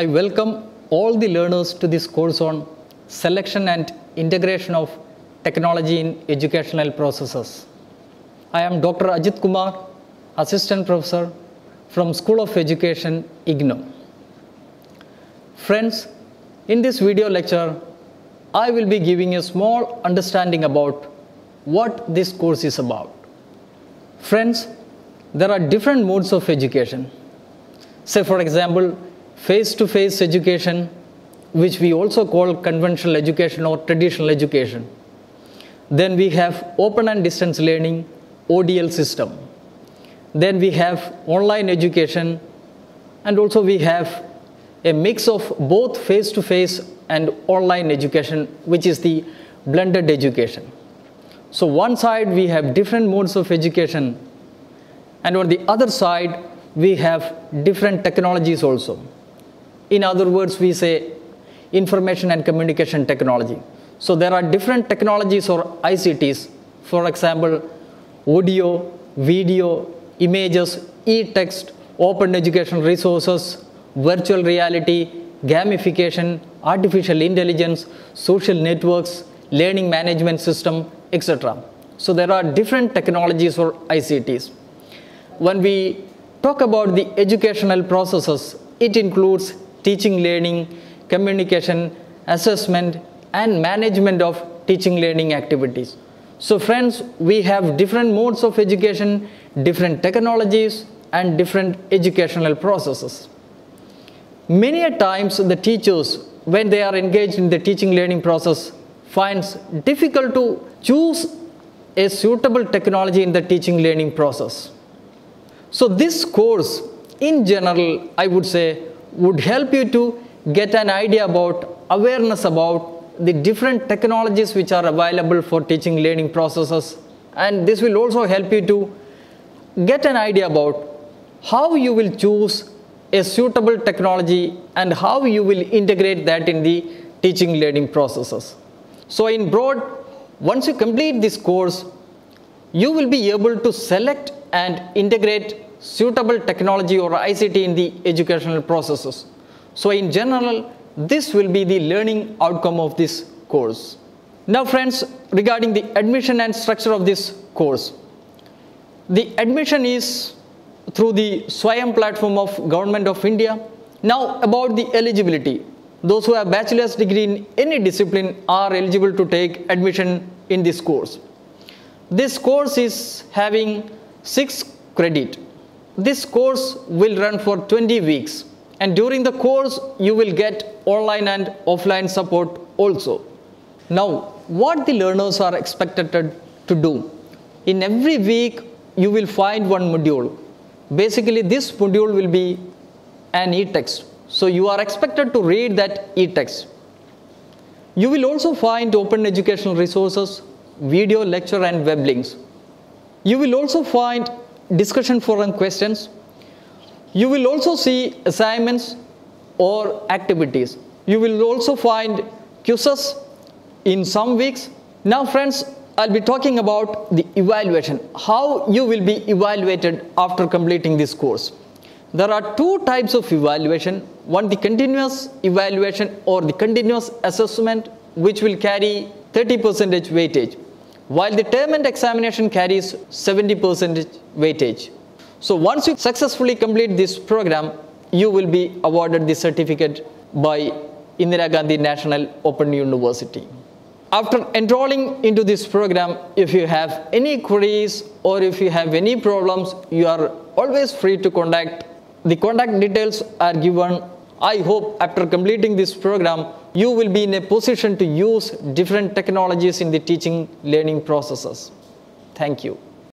I welcome all the learners to this course on selection and integration of technology in educational processes. I am Dr. Ajit Kumar, Assistant Professor from School of Education, IGNOU. Friends, in this video lecture, I will be giving a small understanding about what this course is about. Friends, there are different modes of education. Say, for example, face to face education, which we also call conventional education or traditional education. Then we have open and distance learning, ODL system. Then we have online education, and also we have a mix of both face to face and online education, which is the blended education. So, one side we have different modes of education, and on the other side we have different technologies also. In other words, we say information and communication technology. So, there are different technologies or ICTs, for example, audio, video, images, e text, open educational resources, virtual reality, gamification, artificial intelligence, social networks, learning management system, etc. So there are different technologies or ICTs. When we talk about the educational processes, it includes teaching, learning, communication, assessment, and management of teaching learning activities. So friends, we have different modes of education, different technologies, and different educational processes. Many a times the teachers, when they are engaged in the teaching learning process, finds difficult to choose a suitable technology in the teaching learning process. So this course, in general, I would say, would help you to get an idea about awareness about the different technologies which are available for teaching learning processes and this will also help you to get an idea about how you will choose a suitable technology and how you will integrate that in the teaching learning processes. So in broad, once you complete this course, you will be able to select and integrate suitable technology or ICT in the educational processes. So in general, this will be the learning outcome of this course. Now friends, regarding the admission and structure of this course. The admission is through the Swayam platform of Government of India. Now about the eligibility. Those who have bachelor's degree in any discipline are eligible to take admission in this course. This course is having 6 credit. This course will run for 20 weeks and during the course you will get online and offline support also. Now what the learners are expected to do? In every week you will find one module. Basically this module will be an e-text. So you are expected to read that e-text. You will also find open educational resources, video lecture and web links. You will also find discussion forum questions you will also see assignments or activities. You will also find quizzes in some weeks. Now friends, I'll be talking about the evaluation, how you will be evaluated after completing this course. There are two types of evaluation, one the continuous evaluation or the continuous assessment which will carry 30 percentage weightage, while the term and examination carries 70% weightage. So once you successfully complete this program, you will be awarded the certificate by Indira Gandhi National Open University. After enrolling into this program, if you have any queries or if you have any problems, you are always free to contact. The contact details are given. I hope after completing this program, you will be in a position to use different technologies in the teaching learning processes. Thank you.